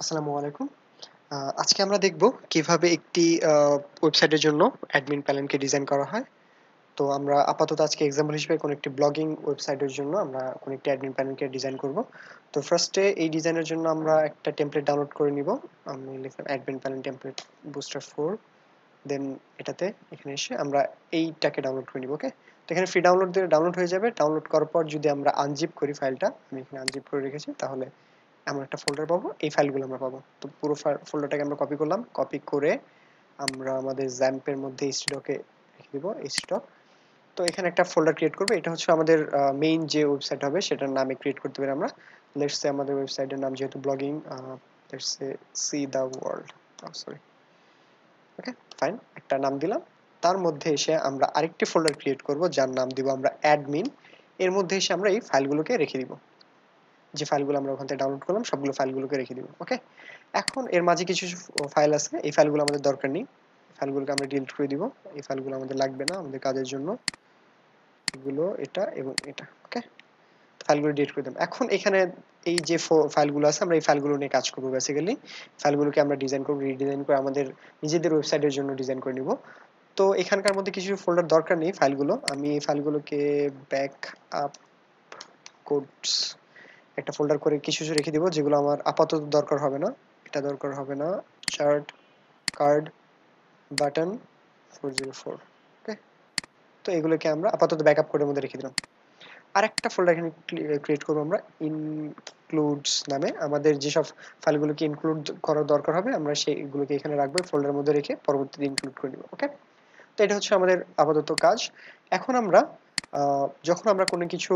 আসসালামু আলাইকুম। আজকে আমরা দেখব কীভাবে একটি ওয়েবসাইটের জন্য অ্যাডমিন প্যানেলকে ডিজাইন করা হয়। তো আমরা আপাতত আজকে এক্সাম্পল হিসেবে কোনো একটি ব্লগিং ওয়েবসাইটের জন্য আমরা কোনো একটি অ্যাডমিন প্যানেলকে ডিজাইন করব। তো ফার্স্টে এই ডিজাইনের জন্য আমরা একটা টেমপ্লেট ডাউনলোড করে নিব। আমি লিখলাম admin panel template booster four then এটাতে এখানে এসে আমরা এইটাকে ডাউনলোড করে নিব ওকে তো এখানে ফ্রি ডাউনলোড দিয়ে ডাউনলোড হয়ে যাবে। ডাউনলোড করার পর যদি আমরা আনজিপ করি ফাইলটা আমি এখানে আনজিপ করে রেখেছি, তাহলে আমরা একটা ফোল্ডার পাবো, এই ফাইলগুলো আমরা পাবো। তো পুরো ফোল্ডারটাকে আমরা কপি করলাম কপি করে আমরা আমাদের জ্যাম্পের মধ্যে স্টকে রেখে দিব স্টক তো এখানে একটা ফোল্ডার ক্রিয়েট করব, এটা হচ্ছে আমাদের মেইন যে ওয়েবসাইট হবে, সেটার নামে ক্রিয়েট করতে পারি আমরা। লেটস সে আমাদের ওয়েবসাইটের নাম যেহেতু blogging let's say see the world sorry okay fine একটা নাম দিলাম। তার মধ্যে এসে আমরা আরেকটি ফোল্ডার ক্রিয়েট করব, যার নাম দিব আমরা অ্যাডমিন এর মধ্যে এসে আমরা এই ফাইলগুলোকে রেখে দিব। যে ফাইলগুলো আমরা ওখান থেকে ডাউনলোড করলাম, সবগুলো ফাইলগুলোকে রেখে দিব ওকে এখন এর মাঝে কিছু ফাইল আছে, এই ফাইলগুলো আমাদের দরকার নেই। ফাইলগুলোকে আমরা ডিলিট করে দিব। এই ফাইলগুলো আমাদের লাগবে না, আমাদের কাজের জন্য। এগুলো, এটা এবং এটা ওকে ফাইলগুলো ডিলিট করে দিলাম। এখন এখানে এই যে ফাইলগুলো আছে, আমরা এই ফাইলগুলো নিয়ে কাজ করব বেসিক্যালি ফাইলগুলোকে আমরা ডিজাইন করব রিডিজাইন করে আমাদের নিজেদের ওয়েবসাইটের জন্য ডিজাইন করে নিব। তো এখানকার মধ্যে কিছু ফোল্ডার দরকার নেই ফাইলগুলো আমি এই ফাইলগুলোকে ব্যাক আপ কোডস একটা ফোল্ডার করে কিছু কিছু রেখে দিব, যেগুলো আমার আপাতত দরকার হবে না। এটা দরকার হবে না। Chart card button four zero four okay তো এগুলোকে আমরা আপাতত ব্যাকআপ কোডের মধ্যে রেখে দিলাম। আরেকটা ফোল্ডার এখানে ক্রিয়েট করব আমরা। ইনক্লুডস নামে। আমাদের যেসব ফাইলগুলোকে ইনক্লুড করার দরকার হবে, আমরা সেইগুলোকে এখানে রাখব। ফোল্ডারের মধ্যে রেখে পরবর্তীতে ইনক্লুড করে নিব ওকে তো এটা হচ্ছে আমাদের আপাতত কাজ। এখন আমরা যখন আমরা কোনো কিছু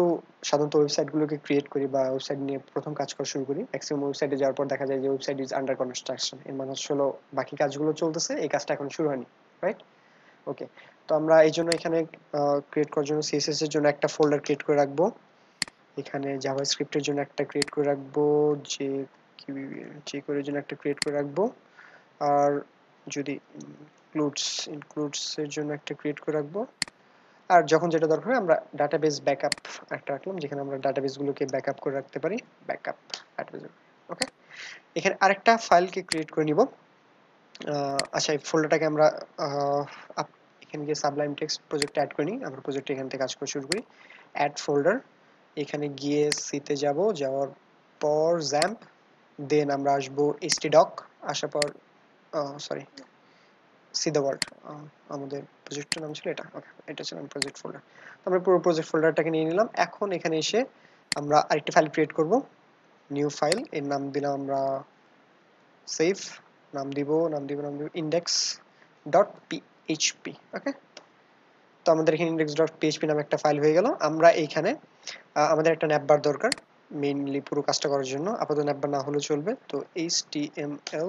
সাধারণত ওয়েবসাইটগুলোকে ক্রিয়েট করি বা ওয়েবসাইট নিয়ে প্রথম কাজ করা শুরু করি ম্যাক্সিমাম ওয়েবসাইটে যাওয়ার পর দেখা যায় যে ওয়েবসাইট ইজ আন্ডার কনস্ট্রাকশন এর মানে হলো বাকি কাজগুলো চলতেছে, এই কাজটা এখন শুরু হয়নি রাইট ওকে তো আমরা এই জন্য এখানে ক্রিয়েট করার জন্য সিএসএস এর জন্য একটা ফোল্ডার ক্রিয়েট করে রাখব। এখানে জাভা স্ক্রিপ্টের জন্য একটা ক্রিয়েট করে রাখব, যে যে করে জন্য একটা ক্রিয়েট করে রাখব। আর যদি ইনক্লুডস এর জন্য একটা ক্রিয়েট করে রাখব। আর যখন যেটা দরকার আমরা ডাটাবেস ব্যাকআপ একটা রাখলাম, যেখানে আমরা ডাটাবেসগুলোকে ব্যাকআপ করে রাখতে পারি। ব্যাকআপ ডাটাবেস ওকে এখানে আরেকটা ফাইলকে ক্রিয়েট করে নিব। আচ্ছা এই ফোল্ডারটাকে আমরা এখানে গিয়ে সাবলাইম টেক্সট প্রজেক্ট অ্যাড করে। নিই আমরা প্রজেক্ট এখান থেকে কাজ করে শুরু করি। অ্যাড ফোল্ডার এখানে গিয়ে সিতে যাব। যাওয়ার পর জ্যাম্প দেন আমরা আসব এসটি ডক আসার পর সরি সি দ্য ওয়ার্ল্ড আমাদের প্রজেক্টের নাম ছিল এটা ওকে এটা ছিল প্রজেক্ট ফোল্ডার আমরা পুরো প্রজেক্ট ফোল্ডারটাকে নিয়ে নিলাম। এখন এখানে এসে আমরা আরেকটি ফাইল ক্রিয়েট করব। নিউ ফাইল এর নাম দিলাম আমরা সেভ নাম দিব নাম দিব নাম দিব ইন্ডেক্স ডট পিএইচপি ওকে তো আমাদের এখানে ইন্ডেক্স ডট পিএইচপি নামে একটা ফাইল হয়ে গেল। আমরা এইখানে আমাদের একটা ন্যাপবার দরকার মেইনলি পুরো কাজটা করার জন্য। আপাতত ন্যাপবার না হলেও চলবে। তো H T M L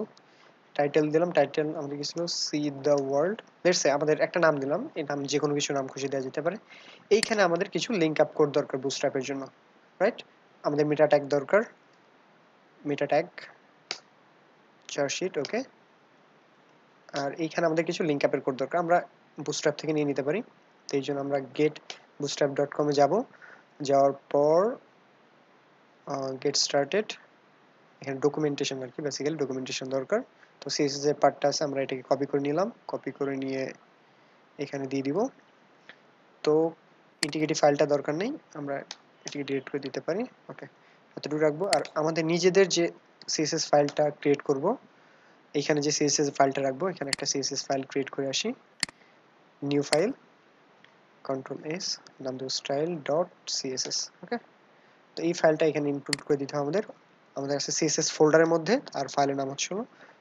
title দিলাম টাইটেল আমাদের কি ছিল? সি দ্য ওয়ার্ল্ড লেটস আমাদের একটা নাম দিলাম, এই নাম যে কোনো কিছু নাম খুশি দেওয়া যেতে পারে। এইখানে আমাদের কিছু লিঙ্ক আপ কোড দরকার বুস্ট্র্যাপের জন্য রাইট আমাদের মেটা ট্যাগ দরকার। মেটা ট্যাগ চার্জশিট ওকে আর এইখানে আমাদের কিছু লিঙ্ক আপের কোড দরকার, আমরা বুস্ট্র্যাপ থেকে নিয়ে নিতে পারি। তো এই জন্য আমরা গেট বুস্ট্র্যাপ ডট কমে যাব। যাওয়ার পর গেট স্টার্টেড এখানে ডকুমেন্টেশন আর কি বেসিক্যালি ডকুমেন্টেশন দরকার। তো সিএসএস এর পার্টটা আছে, আমরা এটাকে কপি করে নিলাম। কপি করে নিয়ে এখানে দিয়ে দিব। তো ইন্টিগ্রেটিভ ফাইলটা দরকার নেই, আমরা এটিকে ডিলিট করে দিতে পারি। ওকে এতটুকু রাখব। আর আমাদের নিজেদের যে সিএসএস ফাইলটা ক্রিয়েট করব, এখানে যে সিএসএস ফাইলটা রাখব, এখানে একটা সিএসএস ফাইল ক্রিয়েট করে আসি। নিউ ফাইল কন্ট্রোল এস নাম দেবো স্টাইল ডট সিএসএস ওকে তো এই ফাইলটা এখানে ইনক্লুড করে দিতে হবে আমাদের। আমাদের কাছে সিএসএস ফোল্ডারের মধ্যে, আর ফাইলের নাম হচ্ছে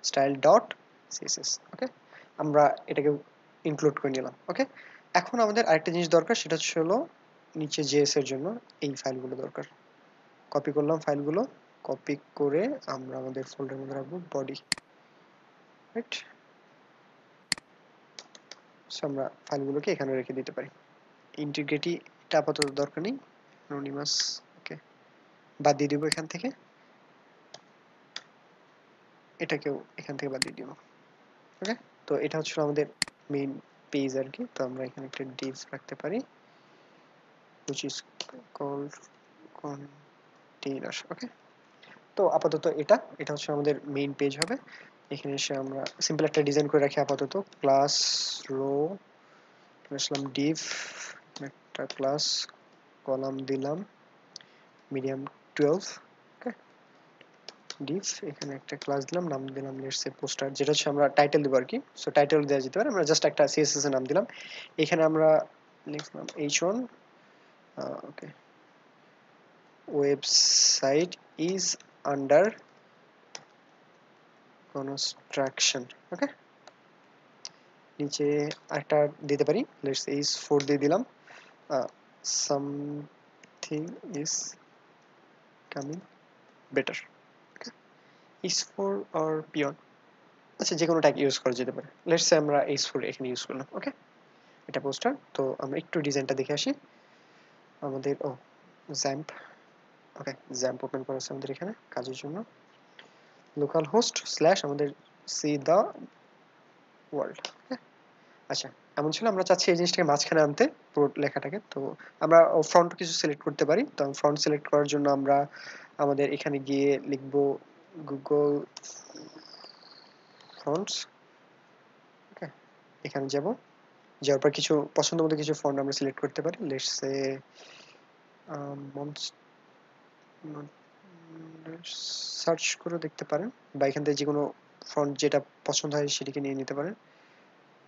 স্টাইল ডট সিএসএস ওকে আমরা এটাকে ইনক্লুড করে নিলাম ওকে এখন আমাদের আরেকটা জিনিস দরকার, সেটা হলো নিচে জেএস এর জন্য এই ফাইলগুলো দরকার। কপি করলাম ফাইলগুলো কপি করে আমরা আমাদের ফোল্ডারের মধ্যে রাখব বডি রাইট আমরা ফাইলগুলোকে এখানে রেখে দিতে পারি। ইন্টিগ্রিটি আপাতত দরকার নেই অ্যানোনিমাস ওকে বাদ দিয়ে দিব এখান থেকে। এটাকেও এখান থেকে বাদ দিয়ে দিব ওকে তো এটা হচ্ছে আমাদের মেইন পেজ আর কি। তো আমরা এখানে একটা ডিভ রাখতে পারি, which is called container ওকে তো আপাতত এটা এটা হচ্ছে আমাদের মেইন পেজ হবে। এখানে এসে আমরা সিম্পল একটা ডিজাইন করে রাখি আপাতত। ক্লাস রো আসলাম ডিভ একটা ক্লাস কলাম দিলাম মিডিয়াম টুয়েলভ ওকে এখানে একটা ক্লাস দিলাম, নাম দিলাম লেটস পোস্টার যেটা হচ্ছে আমরা টাইটেল দেবো আর কি। সো টাইটেল দেওয়া যেতে পারে, আমরা জাস্ট একটা সিএসএস এর নাম দিলাম। এখানে আমরা লিখলাম H one okay website is under construction okay নিচে একটা দিতে পারি লেটস এইচ ফোর দিয়ে দিলাম। Something is coming better for our peon আচ্ছা যে কোনো ট্যাগ ইউজ করা যেতে পারে। লেটস আমরা এইচ ফোর এখানে ইউজ করলাম ওকে এটা পোস্টার তো আমরা একটু ডিজাইনটা দেখে আসি। আমাদের, ও জ্যাম্প ওকে জ্যাম্প ওপেন করা আছে আমাদের এখানে, কাজের জন্য। লোকাল হোস্ট স্ল্যাশ আমাদের সি দ্য ওয়ার্ল্ড আচ্ছা এমন ছিল, আমরা চাচ্ছি এই জিনিসটাকে মাঝখানে আনতে পুরো লেখাটাকে। তো আমরা ফ্রন্ট কিছু সিলেক্ট করতে পারি। তো ফ্রন্ট সিলেক্ট করার জন্য আমরা আমাদের এখানে গিয়ে লিখব গুগল ফন্টস ওকে এখানে যাব। যাওয়ার পর কিছু পছন্দ মতো কিছু ফন্ট আমরা সিলেক্ট করতে পারি। লেটস সে সার্চ করে দেখতে পারেন। বা এখান থেকে যে কোনো ফন্ট যেটা পছন্দ হয় সেটিকে নিয়ে নিতে পারেন।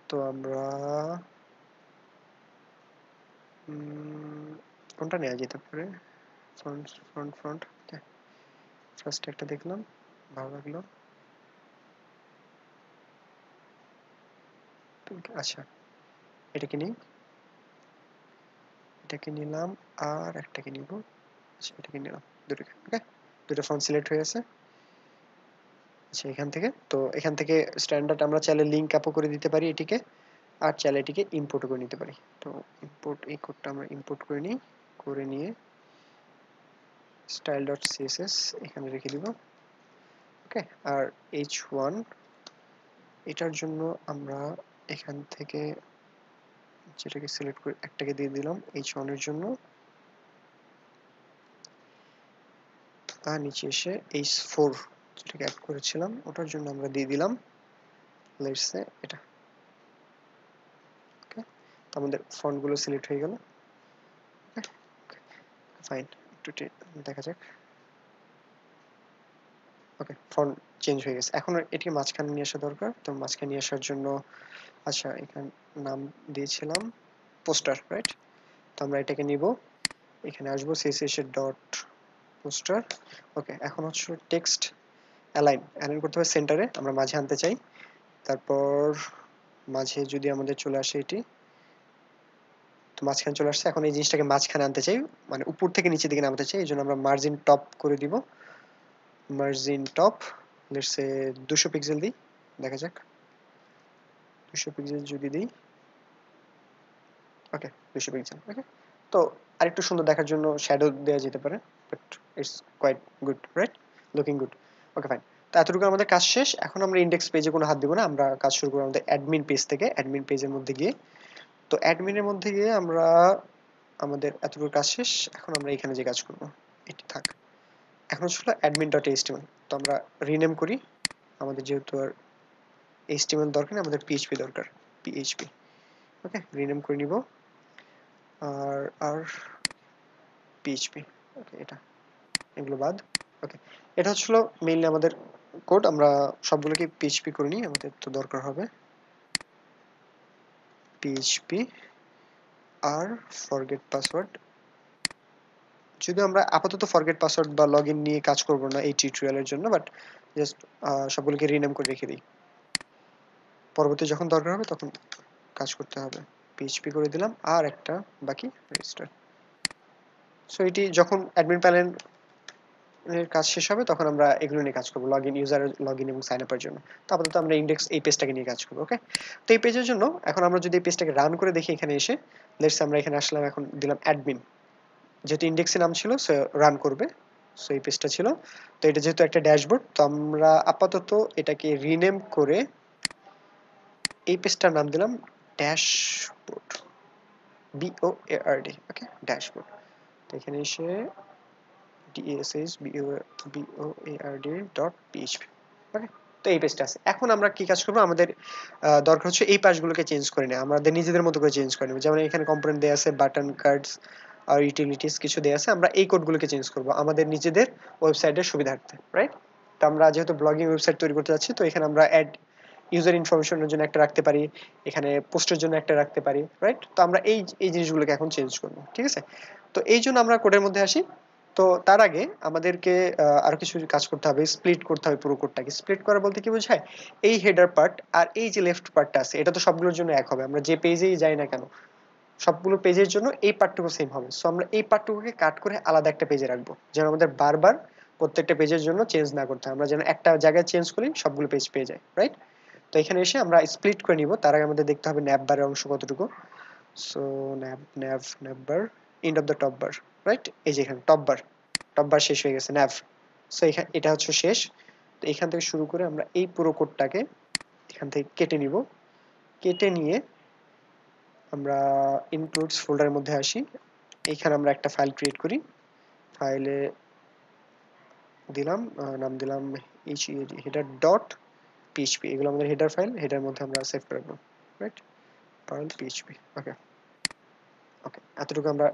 তো আমরা কোনটা নেওয়া যেতে পারে? ফ্রন্ট ফ্রন্ট ফ্রন্ট ফার্স্ট একটা দেখলাম, ভালো লাগল। আচ্ছা এটাকে নিই। এটাকে নিলাম আর একটাকে নিব। আচ্ছা এটাকে নিলাম দুটোকে ওকে দুটো ফন্ট সিলেক্ট হয়ে গেছে। আচ্ছা এখান থেকে। তো এখান থেকে স্ট্যান্ডার্ড আমরা চাইলে লিঙ্ক আপও করে দিতে পারি এটিকে, আর চাইলে এটিকে ইম্পোর্ট করে নিতে পারি। তো ইম্পোর্ট এই কোডটা আমরা ইম্পোর্ট করে নিই, করে নিয়ে স্টাইল ডট সিএসএস এখানে রেখে দিব। ওকে, আর এইচ ওয়ান এটার জন্য আমরা এখান থেকে যেটাকে সিলেক্ট করে একটাকে দিয়ে দিলাম এইচ ওয়ানের জন্য। তার নিচে এসে এইচ ফোর যেটাকে অ্যাড করেছিলাম, ওটার জন্য আমরা দিয়ে দিলাম। লেটসে এটা। ওকে, তো আমাদের ফন্টগুলো সিলেক্ট হয়ে গেল। ফাইন একটু দেখা যাক। ওকে ফন্ট চেঞ্জ হয়ে গেছে। এখন এটি মাঝখানে নিয়ে আসা দরকার। তো মাঝখানে নিয়ে আসার জন্য আচ্ছা এখানে নাম দিয়েছিলাম, পোস্টার রাইট তো আমরা এটাকে নিব। এখানে আসব সিএসএস এর ডট পোস্টার ওকে এখন হচ্ছে টেক্সট অ্যালাইন অ্যালাইন করতে হবে সেন্টারে আমরা মাঝে আনতে চাই। তারপর, মাঝে যদি আমাদের চলে আসে এটি তো মাঝখানে চলে আসছে। এখন এই জিনিসটাকে মাঝখানে আনতে চাই মানে উপর থেকে নিচের দিকে নামতে চাই, এই জন্য আমরা মার্জিন টপ করে দিব। মার্জিন টপ লেটস দুশো পিক্সেল দিই, দেখা যাক। দুশো পিক্সেল যদি দিই ওকে দুশো পিক্সেল ওকে তো আরেকটু সুন্দর দেখার জন্য শ্যাডো দেওয়া যেতে পারে but it's quite good right looking good okay fine তো এতটুকু আমাদের কাজ শেষ। এখন আমরা ইন্ডেক্স পেজে কোনো হাত দিব না, আমরা কাজ শুরু করব আমাদের অ্যাডমিন পেজ থেকে। অ্যাডমিন পেজের মধ্যে গিয়ে তো অ্যাডমিনের মধ্যে গিয়ে আমরা আমাদের এতটুকু কাজ শেষ। এখন আমরা এখানে যে কাজ করব, এটি থাক। এখন ছিল অ্যাডমিন ডট এইচটিএমএল তো আমরা রিনেম করি। আমাদের যেহেতু আর এইচটিএমএল দরকার নেই, আমাদের পিএইচপি দরকার পিএইচপি ওকে রিনেম করে নিব। আর আর পিএইচপি ওকে, এটা। এগুলো বাদ। ওকে, এটা হচ্ছিল মেইনলি আমাদের কোড আমরা সবগুলোকে পিএইচপি করে নিই, আমাদের তো দরকার হবে। পিএইচপি আর ফরগেট পাসওয়ার্ড যদি আমরা আপাতত ফরগেট পাসওয়ার্ড বা লগ নিয়ে কাজ করব না এই টিউটোরিয়ালের জন্য বাট জাস্ট সবগুলোকে রিনেম করে রেখে দিই। পরবর্তী যখন দরকার হবে, তখন কাজ করতে হবে। পিএইচপি করে দিলাম, আর একটা বাকি রেজিস্টার সো এটি যখন অ্যাডমিন প্যানেল এর কাজ শেষ হবে, তখন আমরা এগুলো নিয়ে কাজ করব log in user log in এবং সাইন আপের জন্য। তো আপাতত আমরা ইন্ডেক্স এই পেজটাকে নিয়ে কাজ করব ওকে তো এই পেজের জন্য এখন আমরা যদি এই পেজটাকে রান করে দেখি এখানে এসে লেটস আমরা এখানে আসলাম, এখন দিলাম অ্যাডমিন যেহেতু ইন্ডেক্সের নাম ছিল সো রান করবে। সো এই পেজটা ছিল। তো এটা যেহেতু একটা ড্যাশবোর্ড তো আমরা আপাতত এটাকে রিনেম করে এই পেজটার নাম দিলাম dashboard B O A R D okay dashboard তো এখানে এসে D S S B O A R D dot P H P okay তো এই পেজটা আছে। এখন আমরা কি কাজ আমাদের দরকার হচ্ছে এই চেঞ্জ করে নেওয়া। আমাদের নিজেদের মতো করে চেঞ্জ করে যেমন এখানে কম্পোনেন্ট আছে বাটন কার্ডস আর ইউটিলিটিস কিছু আছে। আমরা এই কোডগুলোকে চেঞ্জ করব আমাদের নিজেদের ওয়েবসাইটের সুবিধার্থে রাইট তো আমরা যেহেতু ব্লগিং ওয়েবসাইট তৈরি করতে যাচ্ছি, তো এখানে আমরা অ্যাড ইউজার ইনফরমেশনের জন্য একটা রাখতে পারি, এখানে পোস্টের জন্য একটা রাখতে পারি রাইট তো আমরা এই এই জিনিসগুলোকে এখন চেঞ্জ করব, ঠিক আছে? তো এই জন্য আমরা কোডের মধ্যে আসি। তো তার আগে আমাদেরকে আরও কিছু কাজ করতে হবে স্প্লিট করতে হবে পুরো কোডটাকে স্প্লিট করা বলতে কি বোঝায়? এই হেডার পার্ট আর এই যে লেফট পার্টটা আছে, এটা তো সবগুলোর জন্য এক হবে, আমরা যে পেজেই যাই না কেন, সবগুলো পেজের জন্য এই পার্টটুকু সেম হবে। সো আমরা এই পার্টটুকুকে কাট করে আলাদা একটা পেজে রাখব, যেন আমাদের বারবার প্রত্যেকটা পেজের জন্য চেঞ্জ না করতে হয়। আমরা যেন একটা জায়গায় চেঞ্জ করি, সবগুলো পেজ পেয়ে যাই রাইট তো এখানে এসে আমরা স্প্লিট করে নিব। তার আগে আমাদের দেখতে হবে ন্যাব বারের অংশ কতটুকু? So nav nav nav bar end of the top bar right এই যে এখানে টপ বার টপ বার শেষ হয়ে গেছে ন্যাভ সো এখানে এটা হচ্ছে শেষ। তো এখান থেকে শুরু করে আমরা এই পুরো কোডটাকে এখান থেকে কেটে নিব। কেটে নিয়ে আমরা ইনক্লুডস ফোল্ডারের মধ্যে আসি। এখানে আমরা একটা ফাইল ক্রিয়েট করি। ফাইলে দিলাম নাম দিলাম এইচ হেডার ডট পিএইচপি এগুলো আমাদের হেডার ফাইল হেডার মধ্যে আমরা সেভ করে দেবো right file PHP okay okay এতটুকু আমরা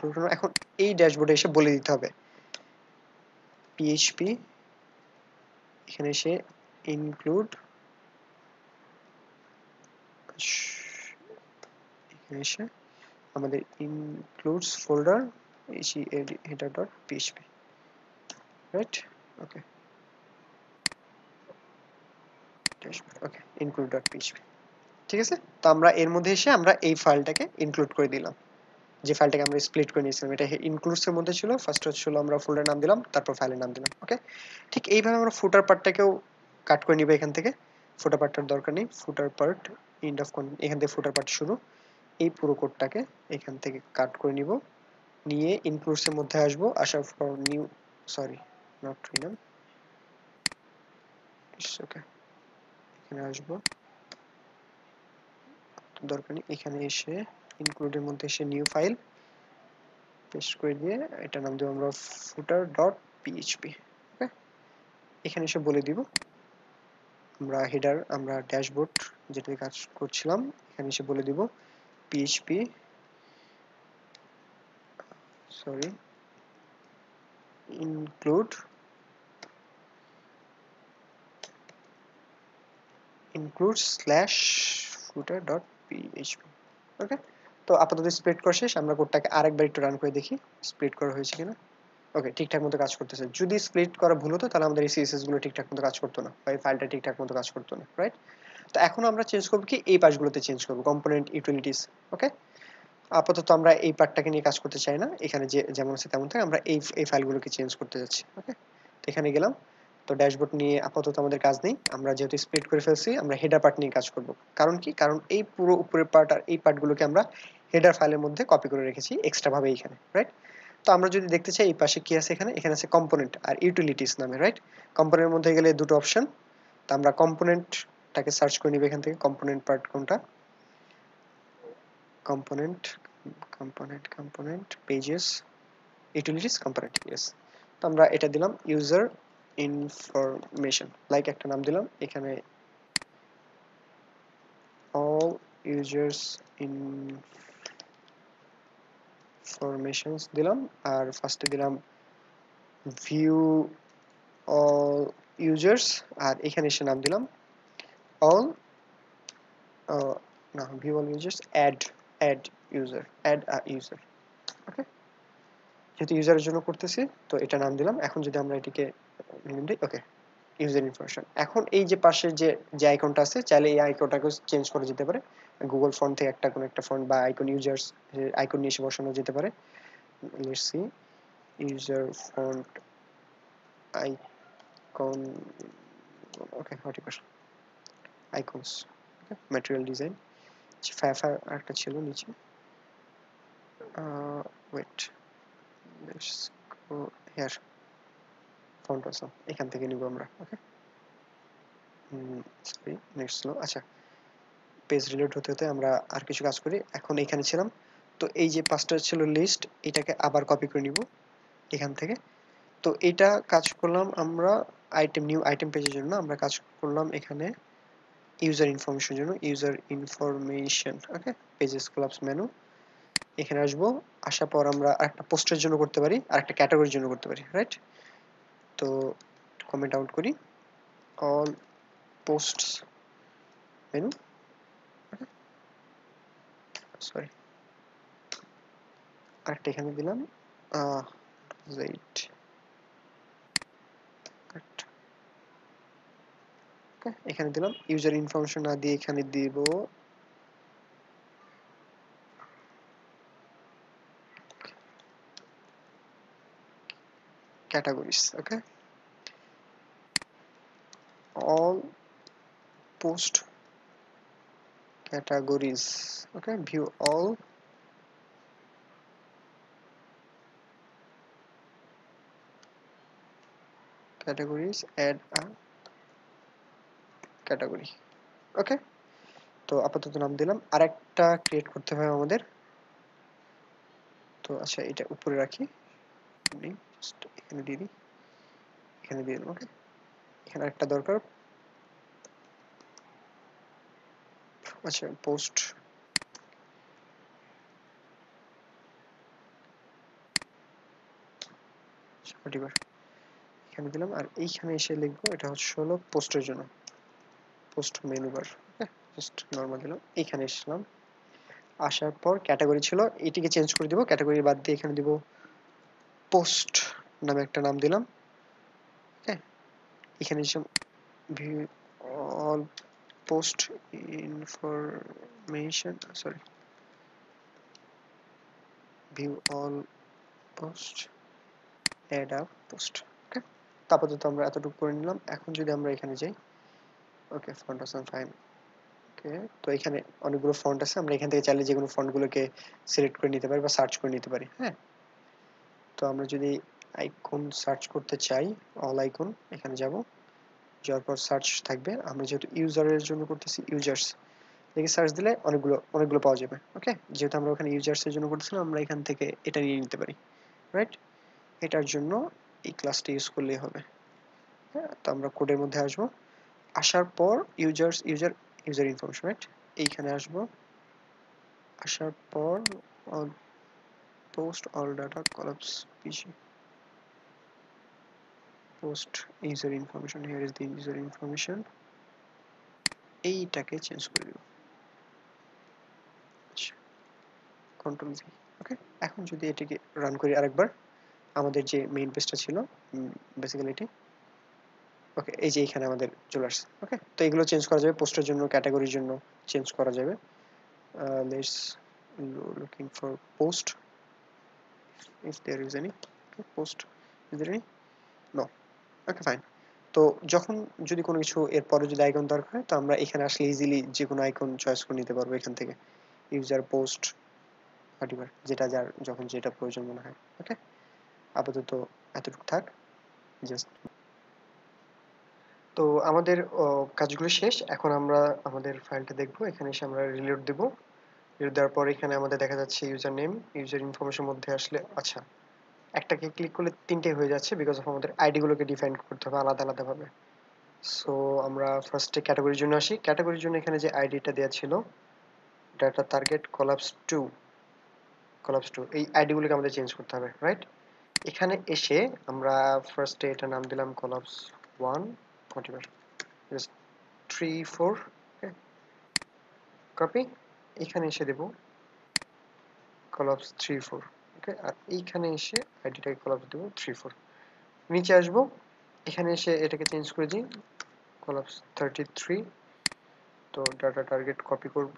করলাম এখন এই ড্যাশবোর্ডে এসে বলে দিতে হবে। পিএইচপি এখানে এসে ইনক্লুড এখানে এসে আমাদের includes folder header dot php right? Okay. Okay include dot PHP ঠিক আছে? তো আমরা এর মধ্যে এসে আমরা এই ফাইলটাকে ইনক্লুড করে দিলাম। যে ফাইলটাকে আমরা স্প্লিট করে নিয়েছিলাম, এটা ইনক্লুডস এর মধ্যে ছিল। ফার্স্ট হচ্ছিল আমরা ফোল্ডার নাম দিলাম, তারপর ফাইলের নাম দিলাম ওকে ঠিক এইভাবে আমরা ফুটার পার্টটাকেও কাট করে নিব এখান থেকে। ফুটার পার্টটার দরকার নেই। ফুটার পার্ট এন্ড অফ এখান থেকে ফুটার পার্ট শুরু। এই পুরো কোডটাকে এখান থেকে কাট করে নিব। নিয়ে ইনক্লুডস এর মধ্যে আসব। আসার পর new sorry not rename okay এখানে আসব। দরকার নেই, এখানে এসে ইনক্লুডের মধ্যে এসে নিউ ফাইল পেস্ট করে দিয়ে এটা নাম দেব আমরা ফুটার ডট পিএইচপি ওকে এখানে এসে বলে দিব, আমরা হেডার আমরা ড্যাশবোর্ড যেটা কাজ করছিলাম, এখানে এসে বলে দিব PHP sorry include include slash footer dot php okay তো আপাতত স্প্লিট করা শেষ, আমরা কোডটাকে আরেকবার একটু রান করে দেখি স্প্লিট করা হয়েছে কিনা। ওকে ঠিকঠাক মতো কাজ করতেছে। যদি স্প্লিট করা ভুল হতো, তাহলে আমাদের এই গুলো ঠিকঠাক মতো কাজ করতো না, বা এই ফাইলটা ঠিকঠাক মতো কাজ করতো না রাইট তো এখন আমরা চেঞ্জ করব কি? এই পাশগুলোতে চেঞ্জ করব কম্পোনেন্ট ইউটিলিটিস ওকে আপাতত আমরা এই পার্টটাকে নিয়ে কাজ করতে চাই না, এখানে যে যেমন আছে তেমন থাকে, আমরা এই এই ফাইলগুলোকে চেঞ্জ করতে যাচ্ছি ওকে তো এখানে গেলাম। তো ড্যাশবোর্ড নিয়ে আপাতত আমাদের কাজ নেই। আমরা যেহেতু স্প্লিট করে ফেলছি, আমরা হেডার পার্ট নিয়ে কাজ করব। কারণ কি? কারণ এই পুরো উপরের পার্ট আর এই পার্টগুলোকে আমরা হেডার ফাইলের মধ্যে কপি করে রেখেছি এক্সট্রা ভাবে এখানে রাইট তো আমরা যদি দেখতে চাই, এই পাশে কি আছে এখানে? এখানে আছে কম্পোনেন্ট আর ইউটিলিটিস নামে রাইট কম্পোনেন্টের মধ্যে গেলে দুটো অপশন তো আমরা কম্পোনেন্টটাকে সার্চ করে নিব এখান থেকে কম্পোনেন্ট পার্ট কোনটা? Component component component pages utilities component yes তো আমরা এটা দিলাম ইউজার ইনফরমেশন লাইক একটা নাম দিলাম এখানে all users informations দিলাম আর ফার্স্টে দিলাম view all users আর এখানে এসে নাম দিলাম uh, না view all users add add user add a user ওকে যেহেতু ইউজারের জন্য করতেছি তো এটা নাম দিলাম। এখন যদি আমরা এটিকে ওকে ইউজার ইনফরমেশন এখন এই যে পাশে যে যে আইকনটা আছে, চাইলে এই আইকনটাকে চেঞ্জ করা যেতে পারে। গুগল ফন্ট থেকে একটা কোন একটা ফন্ট বা আইকন ইউজার্স আইকন নিয়ে এসে বসানো যেতে পারে। Let's see user font icon okay what icons okay material design fire একটা ছিল নিচে। ওয়েট লেটস গো হিয়ার আসো এখান থেকে নিব আমরা ওকে সরি নেট স্লো আচ্ছা পেজ রিলোড হতে হতে আমরা আর কিছু কাজ করি, এখন এখানে ছিলাম। তো এই যে পাঁচটা ছিল লিস্ট এটাকে আবার কপি করে নিব এখান থেকে। তো এটা কাজ করলাম আমরা আইটেম নিউ আইটেম পেজের জন্য, আমরা কাজ করলাম এখানে ইউজার ইনফরমেশন জন্য user information okay pages collapse menu এখানে আসব, আসার পর আমরা একটা পোস্টের জন্য করতে পারি আর একটা ক্যাটাগরির জন্য করতে পারি রাইট তো কমেন্ট আউট করি। অল পোস্টস মেনু সরি আরেকটা এখানে দিলাম। wait এখানে দিলাম। ইউজার ইনফরমেশন না দিয়ে এখানে দিব। Categories okay all post categories okay view all categories add a category ওকে তো আপাতত নাম দিলাম আরেকটা ক্রিয়েট করতে হবে আমাদের তো আচ্ছা এটা উপরে রাখি এখানে দিয়ে দিই। এখানে দিয়ে দিলাম ওকে এখানে একটা দরকার। আচ্ছা পোস্ট এখানে দিলাম। আর এইখানে এসে লিখব, এটা হচ্ছে হলো পোস্টের জন্য। Post menu bar just normal দিলাম। এইখানে এসলাম আসার পর ক্যাটাগরি ছিল, এটিকে চেঞ্জ করে দিব। ক্যাটাগরি বাদ দিয়ে এখানে দিব পোস্ট নামে একটা নাম দিলাম। ওকে এখানে এসে view all post information sorry view all post add up post okay আপাতত আমরা এতটুকু করে নিলাম। এখন যদি আমরা এখানে যাই okay font option fine okay তো এখানে অনেকগুলো ফন্ট আছে। আমরা এখান থেকে চাইলে যে কোনো ফন্টগুলোকে সিলেক্ট করে নিতে পারি বা সার্চ করে নিতে পারি হ্যাঁ? তো আমরা যদি আইকন সার্চ করতে চাই অল আইকন এখানে যাব। যাওয়ার পর সার্চ থাকবে। আমরা যেহেতু ইউজারের জন্য করতেছি ইউজার্স দেখে সার্চ দিলে অনেকগুলো অনেকগুলো পাওয়া যাবে ওকে যেহেতু আমরা ওখানে ইউজার্সের জন্য করতেছিলাম, আমরা এখান থেকে এটা নিয়ে নিতে পারি রাইট এটার জন্য এই ক্লাসটা ইউজ করলেই হবে। হ্যাঁ তো আমরা কোডের মধ্যে আসব। আসার পর users user user information right এইখানে আসব। আসার পর post all data collapse PC post user information here is the user information এইটাকে চেঞ্জ করে দিব। কন্ট্রোল জি ওকে এখন যদি এটাকে রান করি আরেকবার আমাদের যে মেইন পেজটা ছিল বেসিক্যালি এটি ওকে এই যে এখানে আমাদের চলে আসছে ওকে তো এগুলো চেঞ্জ করা যাবে পোস্টের জন্য ক্যাটাগরির জন্য চেঞ্জ করা যাবে। Let's looking for post if there is any okay, post is there okay, fine. তো যখন যদি কোনো কিছু এরপরে যদি আইকন দরকার হয়, তো আমরা এখানে আসলে ইজিলি যে কোনো আইকন চয়েস করে নিতে পারব এখান থেকে। ইউজার পোস্ট হোয়াট যেটা যার, যখন যেটা প্রয়োজন মনে হয়। ওকে আপাতত এতটুকু থাক। জাস্ট তো আমাদের কাজগুলো শেষ। এখন আমরা আমাদের ফাইলটা দেখব। এখানে এসে আমরা রিলোড দেব। রিলোড দেওয়ার পর এখানে আমাদের দেখা যাচ্ছে ইউজার নেম ইউজার ইনফরমেশন মধ্যে আসলে আচ্ছা একটাকে ক্লিক করলে তিনটে হয়ে যাচ্ছে বিকজ অফ আমাদের আইডিগুলোকে ডিফাইন করতে হবে আলাদা আলাদাভাবে সো আমরা ফার্স্টে ক্যাটাগরির জন্য আসি। ক্যাটাগরির জন্য এখানে যে আইডিটা দেওয়া ছিল data target collapse two collapse two এই আইডিগুলোকে আমাদের চেঞ্জ করতে হবে রাইট এখানে এসে আমরা ফার্স্টে এটা নাম দিলাম কলাপস ওয়ান 3 4 okay? কপি এখানে এসে দেব কলাপস 3 4 ওকে আর এইখানে এসে আইডিটাকে কলাপস দেব 3 4 নিচে আসব, এখানে এসে এটাকে চেঞ্জ করে দিই কলাপস 33 তো ডাটা টার্গেট কপি করব,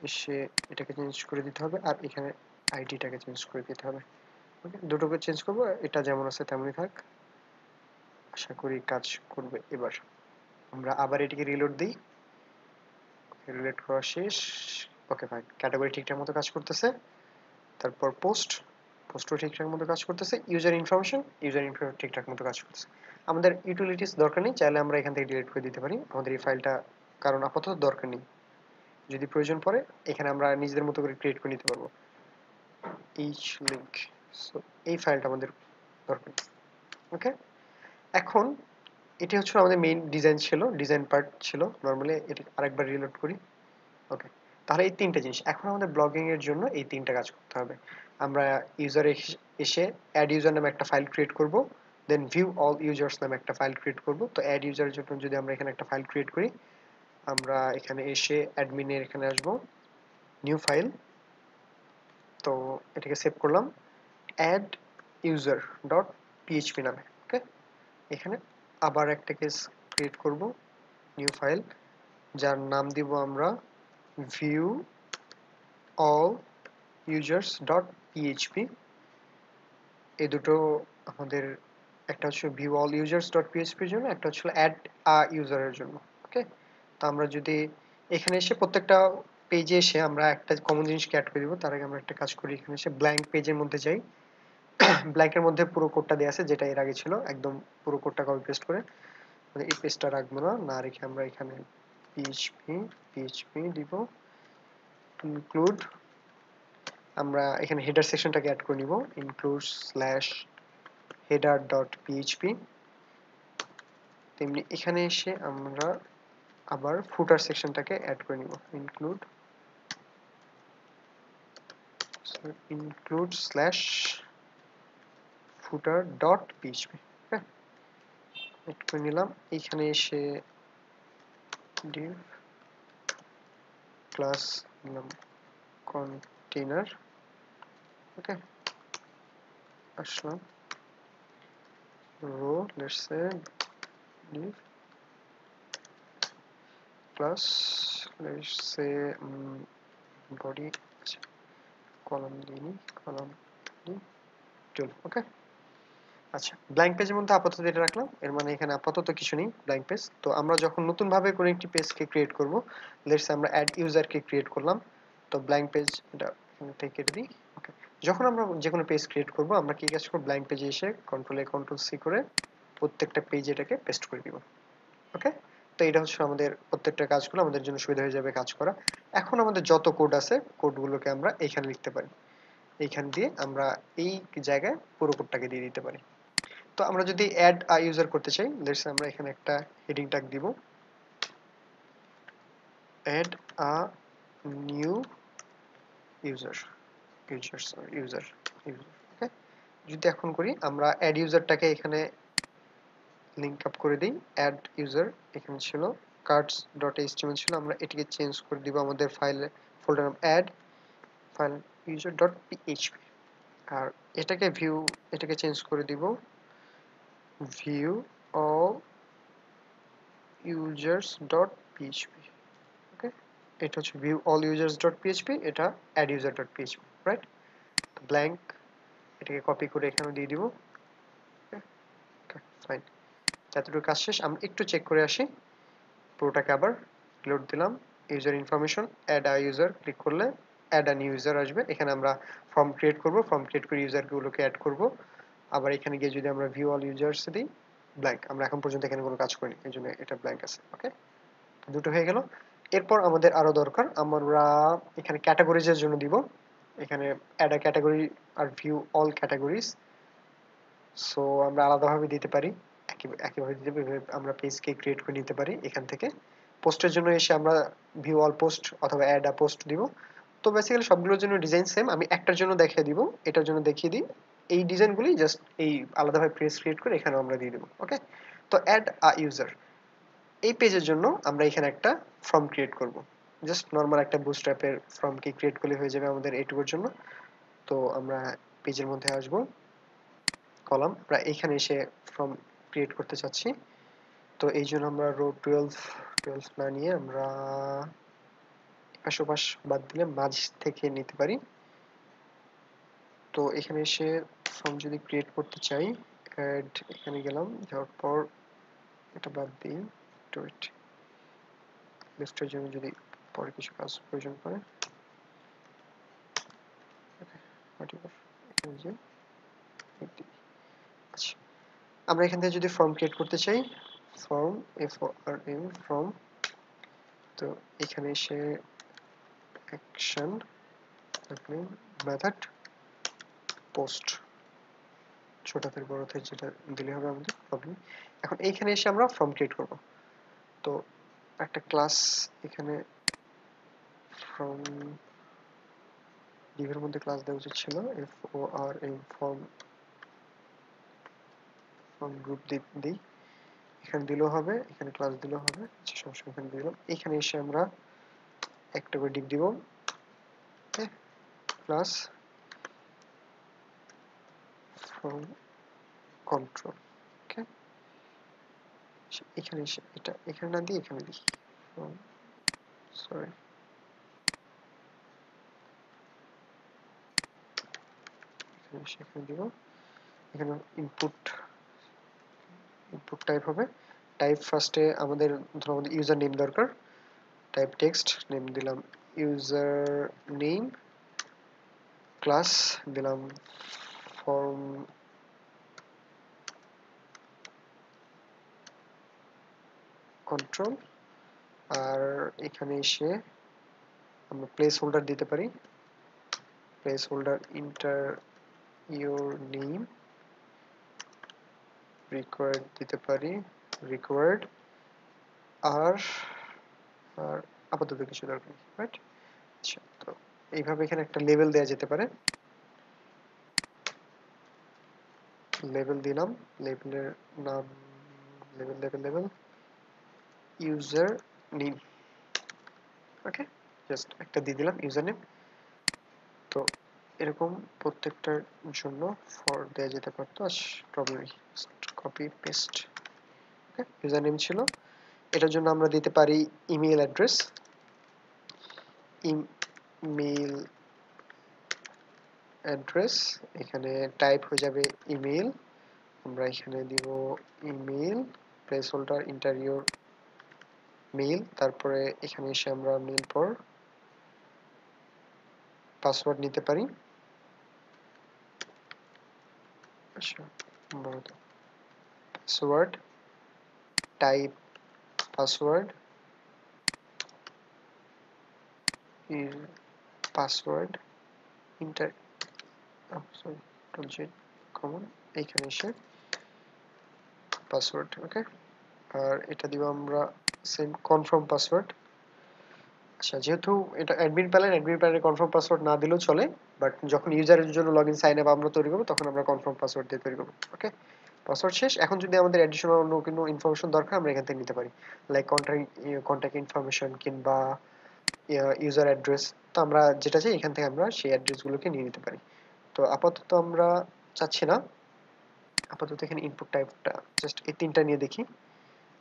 এসে এটাকে চেঞ্জ করে দিতে হবে, আর এখানে আইডিটাকে চেঞ্জ করে দিতে হবে। ওকে দুটোকে চেঞ্জ করব, এটা যেমন আছে তেমনই থাক। আশা করি কাজ করবে এবার। আমরা আবার এটিকে রিলোড দিই। রিলোড করা শেষ। ওকে ফাইন ক্যাটাগরি ঠিকঠাক মতো কাজ করতেছে। তারপর পোস্ট পোস্টও ঠিকঠাক মতো কাজ করতেছে ইউজার ইনফরমেশন ইউজার ইনফরমেশন ঠিকঠাক মতো কাজ করতেছে। আমাদের ইউটিলিটিস দরকার নেই, চাইলে আমরা এখান থেকে ডিলিট করে দিতে পারি। আমাদের এই ফাইলটা কারণ আপাতত দরকার নেই। যদি প্রয়োজন পড়ে, এখানে আমরা নিজেদের মতো করে ক্রিয়েট করে নিতে পারব। এইচ লিঙ্ক সো এই ফাইলটা আমাদের দরকার ওকে এখন এটি হচ্ছে আমাদের মেইন ডিজাইন ছিল ডিজাইন পার্ট ছিল। নর্মালি এটি আরেকবার রিলোড করি। ওকে তাহলে এই তিনটা জিনিস। এখন আমাদের ব্লগিং এর জন্য এই তিনটা কাজ করতে হবে। আমরা ইউজার এসে অ্যাড ইউজার নামে একটা ফাইল ক্রিয়েট করব দেন ভিউ অল ইউজার্স নামে একটা ফাইল ক্রিয়েট করব। তো অ্যাড ইউজারের জন্য যদি আমরা এখানে একটা ফাইল ক্রিয়েট করি, আমরা এখানে এসে অ্যাডমিনের এখানে আসব নিউ ফাইল তো এটাকে সেভ করলাম। অ্যাড ইউজার ডট পিএইচপি নামে ওকে এখানে আবার একটা কেস ক্রিয়েট করব নিউ ফাইল যার নাম দিব আমরা view all users dot php এই দুটো আমাদের, একটা হচ্ছে view all users dot php এর জন্য, একটা হচ্ছে a user এর জন্য ওকে তো আমরা যদি এখানে এসে প্রত্যেকটা পেজে এসে আমরা একটা কমন জিনিসকে অ্যাড করে দিব? তার আগে আমরা একটা কাজ করি, এখানে এসে ব্ল্যাঙ্ক পেজের মধ্যে যাই। ব্ল্যাঙ্কের মধ্যে পুরো কোডটা দেওয়া আছে, যেটা এর আগে ছিল, একদম পুরো কোডটা কপি পেস্ট করে। মানে এই পেজটা রাখব না না রেখে আমরা এখানে php php দিব include আমরা এখানে হেডার সেকশনটাকে অ্যাড করে নিব include slash header dot php তেমনি এখানে এসে আমরা আবার ফুটার সেকশনটাকে অ্যাড করে নিব include include slash footer dot php add করে নিলাম এখানে এসে div class num container okay ashlam row let's say div plus let's say um, body column dini column d okay আচ্ছা ব্ল্যাঙ্ক পেজের মধ্যে আপাতত এটা রাখলাম। এর মানে এখানে আপাতত কিছু নেই ব্ল্যাঙ্ক পেজ তো আমরা যখন নতুন ভাবে কোনো একটি পেজকে ক্রিয়েট করব লেটস আমরা অ্যাড ইউজারকে ক্রিয়েট করলাম, তো ব্ল্যাঙ্ক পেজ এটা এখান থেকে কেটে দিই। ওকে যখন আমরা যে কোনো পেজ ক্রিয়েট করব, আমরা কি কাজ করব? ব্ল্যাঙ্ক পেজে এসে কন্ট্রোল এ কন্ট্রোল সি করে প্রত্যেকটা পেজ এটাকে পেস্ট করে দিব। ওকে তো এটা হচ্ছে আমাদের প্রত্যেকটা কাজগুলো, আমাদের জন্য সুবিধা হয়ে যাবে কাজ করা। এখন আমাদের যত কোড আছে কোডগুলোকে আমরা এইখানে লিখতে পারি। এইখান দিয়ে আমরা এই জায়গায় পুরো কোডটাকে দিয়ে দিতে পারি। তো আমরা যদি অ্যাড আ ইউজার করতে চাই লেটস আমরা এখানে একটা হেডিং ট্যাগ দিব। Add a new user user sorry user যদি এখন করি, আমরা অ্যাড ইউজারটাকে এখানে লিংক আপ করে দিই। অ্যাড ইউজার এখানে ছিল কার্ডস ডট এইচটিএমএল ছিল, আমরা এটিকে চেঞ্জ করে দিব আমাদের ফাইলে ফোল্ডার নাম add file user dot PHP আর এটাকে ভিউ এটাকে চেঞ্জ করে দিব। View all users dot php okay? এটা হচ্ছে view all users dot php এটা add user dot php right blank, এটাকে কপি করে এখানে দিয়ে দিব ফাইন যতটুকু কাজ শেষ আমরা একটু চেক করে আসি। পুরোটাকে আবার লোড দিলাম। User information add a user click করলে অ্যাড আ নিউ ইউজার আসবে। এখানে আমরা ফর্ম ক্রিয়েট করব ফর্ম ক্রিয়েট করে ইউজারগুলোকে অ্যাড করব। আবার এখানে গিয়ে যদি আমরা ভিউ অল ইউজার্স দিই ব্ল্যাঙ্ক আমরা এখন পর্যন্ত এখানে কোনো কাজ করিনি, এই জন্য এটা ব্ল্যাঙ্ক আছে ওকে দুটো হয়ে গেল। এরপর আমাদের আরও দরকার, আমরা এখানে ক্যাটাগরিজের জন্য দিব। এখানে অ্যাড ক্যাটাগরি আর ভিউ অল ক্যাটাগরিজ সো আমরা আলাদাভাবে দিতে পারি একইভাবে দিতে পারি, আমরা পেজকে ক্রিয়েট করে নিতে পারি এখান থেকে। পোস্টের জন্য এসে আমরা ভিউ অল পোস্ট অথবা অ্যাড আ পোস্ট দিব। তো বেসিক্যালি সবগুলোর জন্য ডিজাইন সেম আমি একটার জন্য দেখিয়ে দিব, এটার জন্য দেখিয়ে দিই। এই ডিজাইনগুলি জাস্ট এই আলাদাভাবে পেজ ক্রিয়েট করে এখানে আমরা দিয়ে দেবো ওকে তো অ্যাড আ ইউজার এই পেজের জন্য আমরা এখানে একটা ফর্ম ক্রিয়েট করব। জাস্ট নর্মাল একটা বুস্ট্র্যাপের ফর্মকে ক্রিয়েট করলে হয়ে যাবে আমাদের এইটুকুর জন্য। তো আমরা পেজের মধ্যে আসব, কলাম, আমরা এখানে এসে ফর্ম ক্রিয়েট করতে চাচ্ছি। তো এই জন্য আমরা রো টুয়েলভ টুয়েলভ না নিয়ে আমরা আশেপাশ বাদ দিলে মাঝ থেকে নিতে পারি। তো এখানে এসে ফর্ম যদি ক্রিয়েট করতে চাই অ্যাড এখানে গেলাম, যাওয়ার পর এটা বাদ দিই টু ইট লিস্টের জন্য যদি পরে কিছু কাজ প্রয়োজন পড়ে। আচ্ছা আমরা এখান থেকে যদি ফর্ম ক্রিয়েট করতে চাই form F R M form তো এখানে এসে অ্যাকশন মেথড পোস্ট ছোট থেকে বড় থেকে যেটা দিলে হবে আমাদের প্রবলেম এখন এইখানে এসে আমরা ফর্ম ক্রিয়েট করব। তো একটা ক্লাস এখানে ফ্রম ডিভের মধ্যে ক্লাস দেওয়া উচিত ছিল। F O R M form form group দিই। এখানে দিলেও হবে, এখানে ক্লাস দিলেও হবে সমস্যা এখানে দিলাম। এখানে এসে আমরা একটা করে ডিপ দিব। ক্লাস ফ্রম কন্ট্রোল ওকে এখানে এটা, এখানে না দিয়ে এখানে দিই। সরি সেখানে দিব। এখানে ইনপুট ইনপুট টাইপ হবে। টাইপ ফার্স্টে আমাদের, ধরো আমাদের ইউজার নেম দরকার। টাইপ টেক্সট নেম দিলাম ইউজার নেম ক্লাস দিলাম ফর্ম কন্ট্রোল আর এখানে এসে আমরা প্লেস হোল্ডার দিতে পারি। Placeholder enter your name required দিতে পারি রিকোয়ার্ড আর আর আপাতত কিছু দরকার নেই রাইট আচ্ছা তো এইভাবে এখানে একটা লেভেল দেওয়া যেতে পারে। লেভেল দিলাম লেভেলের নাম level level level user name okay just একটা দিয়ে দিলাম ইউজার নেম তো এরকম প্রত্যেকটার জন্য ফর দেওয়া যেতে পারতো আজ problem copy paste okay user name ছিল। এটার জন্য আমরা দিতে পারি ইমেল অ্যাড্রেস ইমেল অ্যাড্রেস এখানে টাইপ হয়ে যাবে ইমেল আমরা এখানে দিব email placeholder interview mail তারপরে এখানে এসে আমরা মেইল পর পাসওয়ার্ড নিতে পারি। Password type password password enter আমরা লগ ইন সাইন আমরা তৈরি করব, তখন আমরা কনফার্ম পাসওয়ার্ড দিয়ে তৈরি করব ওকে পাসওয়ার্ড শেষ. এখন যদি আমাদের অন্য কোনো ইনফরমেশন দরকার, আমরা এখান থেকে নিতে পারি। লাইক ইনফরমেশন কিংবা ইউজার অ্যাড্রেস তো আমরা যেটা চাই, এখান থেকে আমরা সেই অ্যাড্রেসগুলোকে নিয়ে নিতে পারি। তো আপাতত আমরা চাচ্ছি না। আপাতত এখানে ইনপুট টাইপটা জাস্ট এই তিনটা নিয়ে দেখি।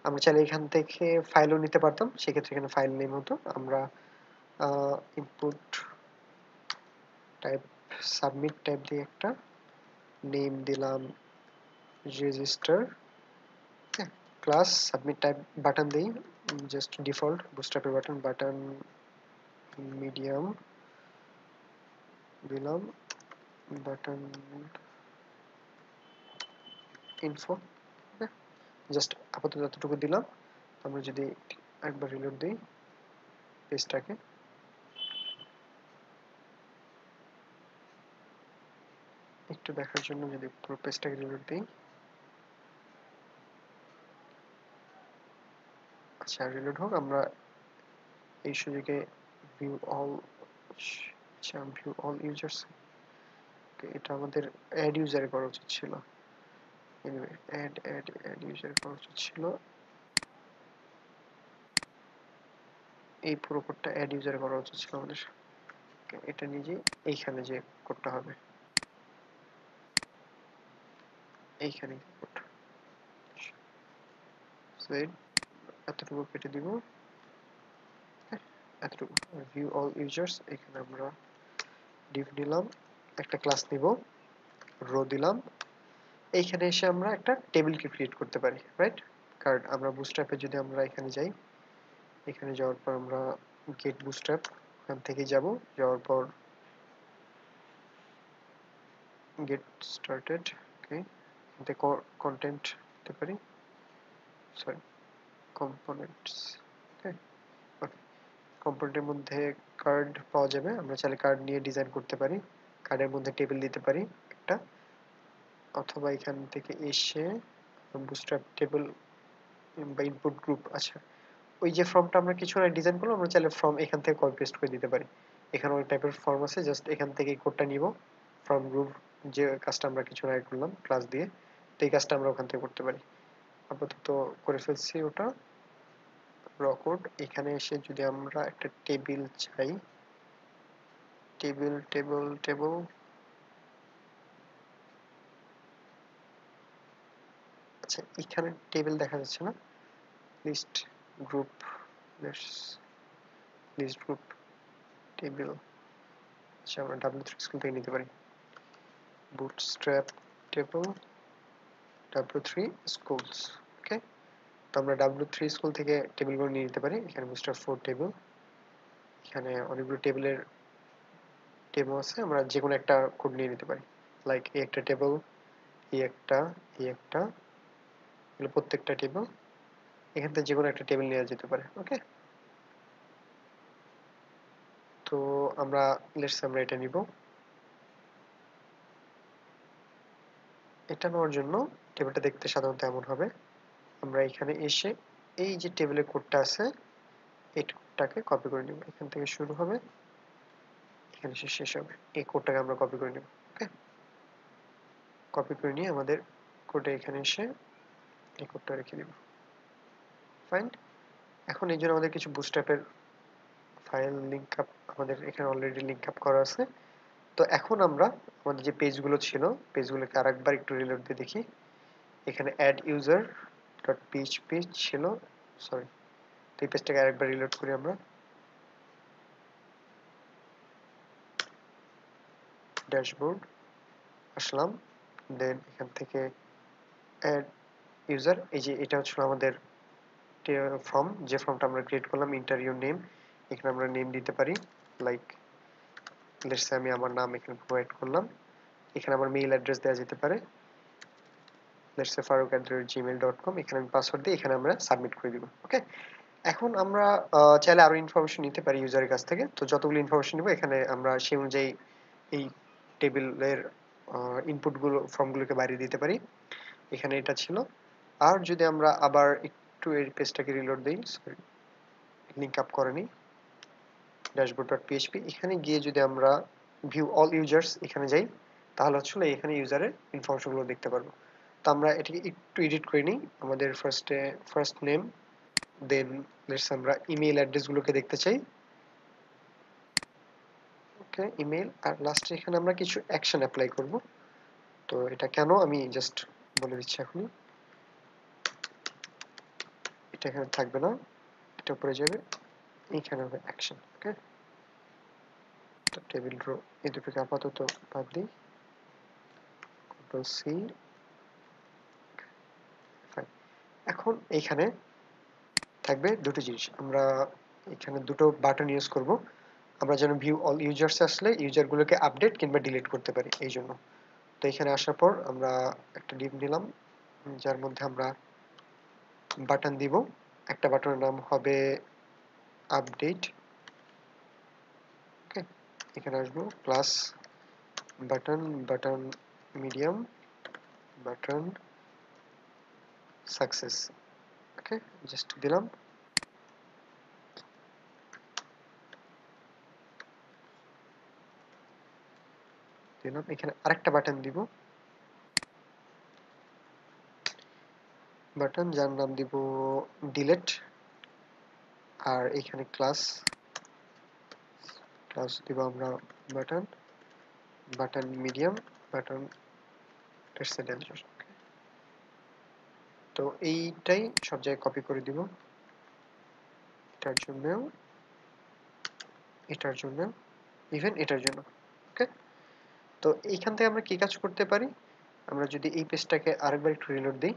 আমরা চাইলে এখান থেকে ফাইলও নিতে পারতাম, সেক্ষেত্রে এখানে ফাইল নেম হতো। আমরা ইনপুট টাইপ সাবমিট টাইপ দিয়ে একটা নেম দিলাম register class submit type button দিই জাস্ট ডিফল্ট বুস্ট্র্যাপের বাটন বাটন মিডিয়াম দিলাম। বাটন ইনফো জাস্ট আপাতত যতটুকু দিলাম। আমরা যদি একবার রিলোড দিই পেজটাকে একটু দেখার জন্য যদি পুরো পেজটাকে রিলোড দিই। আচ্ছা রিলোড হোক। আমরা এই সুযোগে view all view all users এটা আমাদের অ্যাড ইউজারে করা উচিত ছিল। এনিওয়ে অ্যাড অ্যাড অ্যাড করা উচিত ছিল। এই পুরো কোডটা অ্যাড ইউজার করা উচিত ছিল আমাদের। এটা নিজে এইখানে যে কোডটা হবে। এইখানে কোড সেড এতটুকু কেটে দিব। এতটুকু। ভিউ অল ইউজার্স এখানে আমরা ডিভ নিলাম। একটা ক্লাস নিব। রো দিলাম। এইখানে এসে আমরা একটা টেবিলকে ক্রিয়েট করতে পারি রাইট কারণ আমরা বুস্ট্র্যাপে যদি আমরা এখানে যাই, এখানে যাওয়ার পর আমরা গেট বুস্ট্র্যাপ ওখান থেকে যাব। যাওয়ার পর গেট স্টার্টেড ওকে কন্টেন্ট দিতে পারি। সরি কম্পোনেন্টস ওকে কম্পোনেন্টের মধ্যে কার্ড পাওয়া যাবে। আমরা চাইলে কার্ড নিয়ে ডিজাইন করতে পারি। কার্ডের মধ্যে টেবিল দিতে পারি একটা, অথবা এখান থেকে এসে বুস্ট্র্যাপ টেবিল বা ইনপুট গ্রুপ আচ্ছা ওই যে ফর্মটা আমরা কিছু না ডিজাইন করলাম, আমরা চাইলে ফর্ম এখান থেকে কপি পেস্ট করে দিতে পারি। এখানে ওই টাইপের ফর্ম আছে জাস্ট এখান থেকে কোডটা নিব ফর্ম গ্রুপ যে কাজটা আমরা কিছু আগে করলাম ক্লাস দিয়ে তো এই কাজটা আমরা ওখান থেকে করতে পারি। আপাতত করে ফেলছি ওটা রকড এখানে এসে যদি আমরা একটা টেবিল চাই টেবিল টেবিল টেবিল আচ্ছা এখানে টেবিল দেখা যাচ্ছে না। List group list group table আচ্ছা আমরা ডাব্লিউ থ্রি স্কুল থেকে নিতে পারি। Bootstrap table W three schools okay তো আমরা ডাব্লিউ থ্রি স্কুল থেকে টেবিলগুলো নিয়ে নিতে পারি। এখানে বুটস্ট্র্যাপ ফোর টেবিল এখানে অনেকগুলো টেবিলের টেবিল আছে, আমরা যে কোনো একটা কোড নিয়ে নিতে পারি। লাইক এই একটা টেবিল এই একটা এই একটা, এগুলো প্রত্যেকটা টেবিল এখান থেকে যে কোনো একটা টেবিল নেওয়া যেতে পারে ওকে তো আমরা লেটস আমরা এটা নিব। এটা নেওয়ার জন্য টেবিলটা দেখতে সাধারণত এমন হবে। আমরা এখানে এসে এই যে টেবিলের কোডটা আছে, এই কোডটাকে কপি করে নিব। এখান থেকে শুরু হবে। এখানে শেষ হবে। এই কোডটাকে আমরা কপি করে নেব ওকে কপি করে নিয়ে আমাদের কোডে এখানে এসে এই কোডটা রেখে দিব। ফাইন এখন এই জন্য আমাদের কিছু বুস্ট্র্যাপের ফাইল লিঙ্ক আপ আমাদের এখানে অলরেডি লিঙ্ক আপ করা আছে। তো এখন আমরা আমাদের যে পেজগুলো ছিল পেজগুলোকে আরেকবার একটু রিলোড দিয়ে দেখি। এখানে অ্যাড ইউজার ডট পিএইচপি ছিল সরি তো এই পেজটাকে আরেকবার রিলোড করি আমরা। ড্যাশবোর্ড আসলাম দেন এখান থেকে অ্যাড ইউজার এই যে এটা হচ্ছে আমাদের ফর্ম যে ফর্মটা আমরা ক্রিয়েট করলাম ইন্টারভিউ নেম এখানে আমরা নেম দিতে পারি লাইক লেটস আমি আমার নাম এখানে প্রোভাইড করলাম, এখানে আমার মেইল অ্যাড্রেস দেওয়া যেতে পারে let's Faruk at Gmail dot com এখানে আমি পাসওয়ার্ড দিয়ে এখানে আমরা সাবমিট করে দিব ওকে এখন আমরা চাইলে আরও ইনফরমেশন নিতে পারি ইউজারের কাছ থেকে, তো যতগুলো ইনফরমেশন নিব, এখানে আমরা সেই অনুযায়ী এই টেবিলের ইনপুটগুলো ফর্মগুলোকে বাইরে দিতে পারি। এখানে এটা ছিল। আর যদি আমরা আবার একটু এই পেজটাকে রিলোড দিই সরি লিঙ্ক আপ করেনি ড্যাশবোর্ড ডট পিএইচপি এখানে গিয়ে যদি আমরা ভিউ অল ইউজার্স এখানে যাই, তাহলে হচ্ছে এখানে ইউজারের ইনফরমেশনগুলো দেখতে পারব। তো আমরা এটাকে একটু এডিট করে নিই, আমাদের ফার্স্টে ফার্স্ট নেম দেন লেটস আমরা ইমেল অ্যাড্রেসগুলোকে দেখতে চাই। ওকে ইমেল আর লাস্টে এখানে আমরা কিছু অ্যাকশন অ্যাপ্লাই করব। তো এটা কেন? আমি জাস্ট বলে দিচ্ছি এখনই। এটা এখানে থাকবে না। এটা উপরে যাবে। এইখানে হবে অ্যাকশন ওকে টেবিল রো এই দুটোকে আপাতত বাদ দিই। কন্ট্রোল সি এখন এইখানে থাকবে দুটো জিনিস। আমরা এখানে দুটো বাটন ইউজ করব। আমরা যেন ভিউ অল ইউজার্স আসলে ইউজারগুলোকে আপডেট কিংবা ডিলিট করতে পারি এই জন্য তো এখানে আসার পর আমরা একটা ডিপ নিলাম, যার মধ্যে আমরা বাটন দিব। একটা বাটনের নাম হবে আপডেট ওকে এখানে আসব plus button button medium button success okay just দিলাম। দিলাম এখানে আরেকটা বাটন দিব। বাটন যার নাম দিব ডিলেট আর এখানে ক্লাস ক্লাস দিব আমরা বাটন বাটন মিডিয়াম বাটন তো এইটাই সব জায়গায় কপি করে দিব। এটার জন্য এটার জন্য ইভেন এটার জন্য। তো এইখান থেকে আমরা কি কাজ করতে পারি? আমরা যদি এই পেজটাকে আরেকবার একটু রিলোড দিই।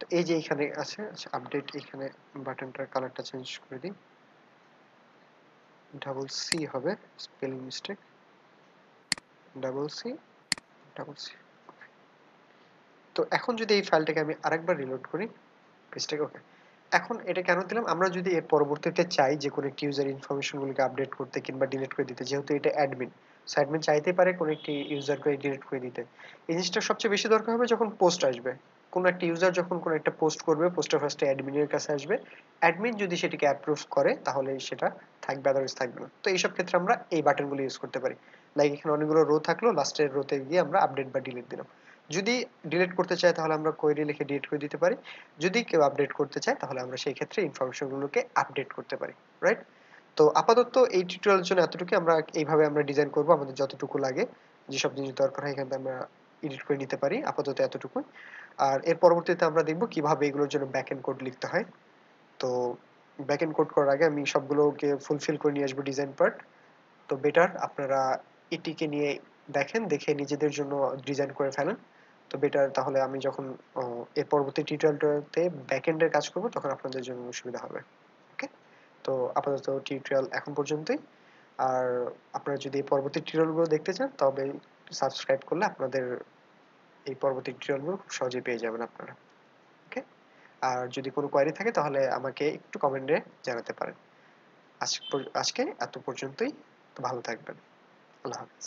তো এই যে এখানে আছে আচ্ছা আপডেট এখানে বাটনটার কালারটা চেঞ্জ করে দিই। ডাবল সি হবে spelling mistake double C double C তো এখন যদি এই ফাইলটাকে আমি আরেকবার রিলোড করি, পেজটাকে ওকে এখন এটা কেন দিলাম? আমরা যদি এর পরবর্তীতে চাই যে কোনো একটি ইউজার ইনফরমেশনগুলোকে আপডেট করতে কিংবা ডিলিট করে দিতে, যেহেতু এটা অ্যাডমিন অ্যাডমিন চাইতে পারে কোনো একটি ইউজারকে ডিলিট করে দিতে। এই জিনিসটা সবচেয়ে বেশি দরকার হবে যখন পোস্ট আসবে। কোনো একটা ইউজার যখন কোনো একটা পোস্ট করবে পোস্টের ফার্স্টে অ্যাডমিনের কাছে আসবে। অ্যাডমিন যদি সেটিকে অ্যাপ্রুভ করে, তাহলে সেটা থাকবে আদারওয়াইজ থাকবে না। তো এইসব ক্ষেত্রে আমরা এই বাটনগুলো ইউজ করতে পারি। লাইক এখানে অনেকগুলো রো থাকল লাস্টের রোতে গিয়ে আমরা আপডেট বা ডিলিট দিলাম। যদি ডিলিট করতে চাই তাহলে আমরা কোয়েরি লিখে ডিলিট করে দিতে পারি। যদি কেউ আপডেট করতে চায়, তাহলে আমরা সেই ক্ষেত্রে ইনফরমেশনগুলোকে আপডেট করতে পারি। রাইট তো আপাতত এই টিউটোরিয়ালের জন্য এতটুকু আমরা এইভাবে আমরা ডিজাইন করব, আমাদের যতটুকু লাগে, যেসব জিনিস দরকার হয়, এখানে আমরা এডিট করে নিতে পারি, আপাতত এতটুকুই। আর এর পরবর্তীতে আমরা দেখব কীভাবে এগুলোর জন্য ব্যাকএন্ড কোড লিখতে হয়। তো ব্যাকএন্ড কোড করার আগে আমি সবগুলোকে ফুলফিল করে নিয়ে আসব ডিজাইন পার্ট তো বেটার আপনারা এটিকে নিয়ে দেখেন, দেখে নিজেদের জন্য ডিজাইন করে ফেলেন। তো বেটার তাহলে আমি যখন এর পরবর্তী টিউটোরিয়ালটাতে ব্যাকএন্ডের কাজ করব, তখন আপনাদের জন্য সুবিধা হবে। তো আপাতত টিউটোরিয়াল এখন পর্যন্তই। আর আপনারা যদি পরবর্তী টিউটোরিয়ালগুলো দেখতে চান, তবে সাবস্ক্রাইব করলে আপনাদের এই পরবর্তী টিউটোরিয়ালগুলো খুব সহজেই পেয়ে যাবেন আপনারা। ওকে আর যদি কোনো কোয়ারি থাকে, তাহলে আমাকে একটু কমেন্টে জানাতে পারেন। আজকে এত পর্যন্তই। ভালো থাকবেন। আল্লাহ হাফিজ।